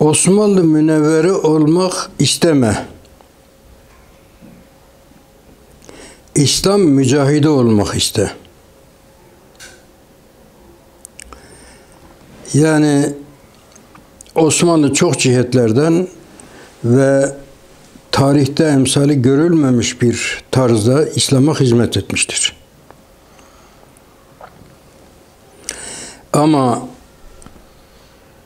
Osmanlı münevveri olmak isteme. İslam mücahidi olmak iste. Yani Osmanlı çok cihetlerden ve tarihte emsali görülmemiş bir tarzda İslam'a hizmet etmiştir. Ama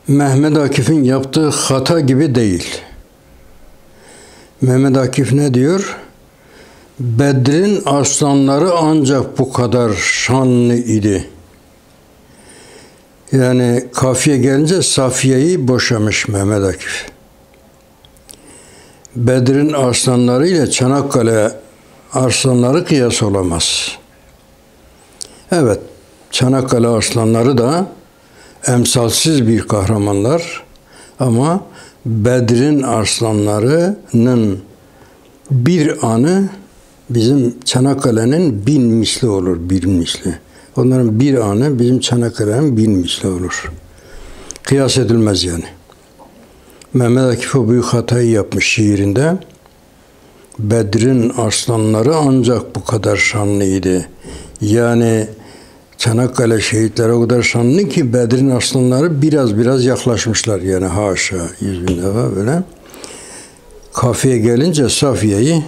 Mehmet Akif'in yaptığı hata gibi değil. Mehmet Akif ne diyor? Bedrin aslanları ancak bu kadar şanlı idi. Yani kafiye gelince Safiye'yi boşamış Mehmet Akif. Bedir'in arslanları ile Çanakkale arslanları kıyas olamaz. Evet, Çanakkale arslanları da emsalsiz bir kahramanlar ama Bedir'in arslanlarının bir anı bizim Çanakkale'nin bin misli olur, bir misli. Onların bir anı bizim Çanakkale'nin bin misli olur. Kıyas edilmez yani. Mehmet Akif o büyük hatayı yapmış şiirinde. Bedrin arslanları ancak bu kadar şanlıydı. Yani Çanakkale şehitleri o kadar şanlı ki Bedir'in aslanları biraz biraz yaklaşmışlar yani haşa yüz bin defa böyle. Kafiye gelince Safiye'yi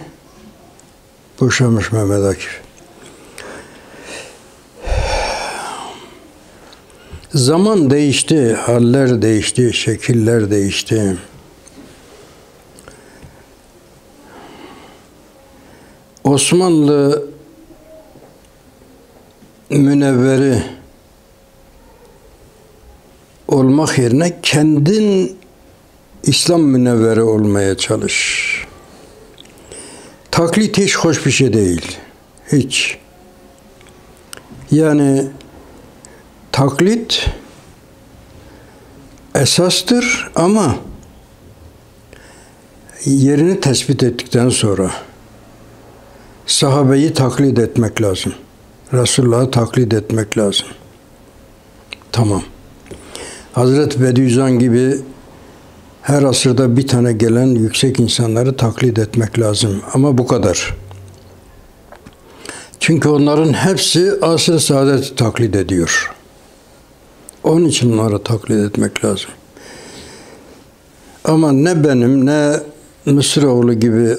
boşamış Mehmet Akif. Zaman değişti, haller değişti, şekiller değişti. Osmanlı münevveri olmak yerine kendin İslam münevveri olmaya çalış. Taklit hiç hoş bir şey değil. Hiç. Yani taklit esastır ama yerini tespit ettikten sonra sahabeyi taklit etmek lazım. Resulullah'ı taklit etmek lazım. Tamam. Hazreti Bediüzzaman gibi her asırda bir tane gelen yüksek insanları taklit etmek lazım. Ama bu kadar. Çünkü onların hepsi asr-ı saadeti taklit ediyor. Onun için onları taklit etmek lazım. Ama ne benim ne Mısıroğlu gibi,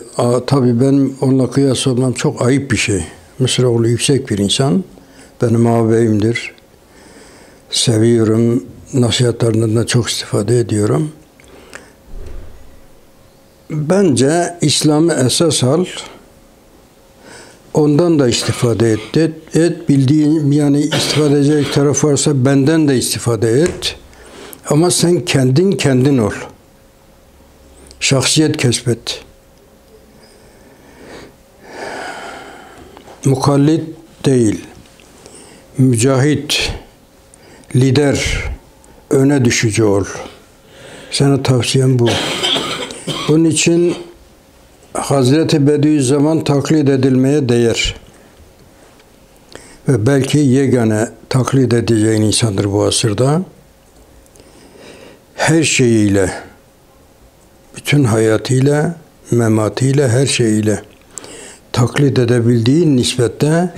tabii benim onunla kıyas olmam çok ayıp bir şey. Mısıroğlu yüksek bir insan. Benim ağabeyimdir. Seviyorum. Nasihatlerinden de çok istifade ediyorum. Bence İslam'ı esas al. Ondan da istifade et. Et, et bildiğin yani istifade edecek taraf varsa benden de istifade et. Ama sen kendin kendin ol. Şahsiyet kesbet. Mukallit değil, mücahit, lider, öne düşücü ol. Sana tavsiyem bu. Bunun için Hazreti Bediüzzaman taklit edilmeye değer. Ve belki yegane taklit edeceğin insandır bu asırda. Her şeyiyle, bütün hayatıyla, mematiyle, her şeyiyle taklit edebildiğin nispette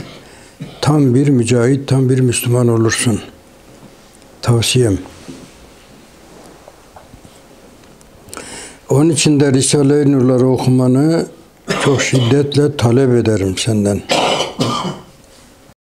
tam bir mücahit, tam bir Müslüman olursun. Tavsiyem. Onun için de Risale-i Nurları okumanı çok şiddetle talep ederim senden.